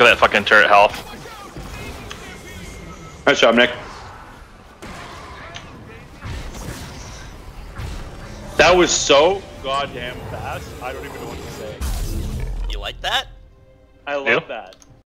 Look at that fucking turret health. Nice job, Nick. That was so goddamn fast. I don't even know what to say. You like that? I love Yeah. that.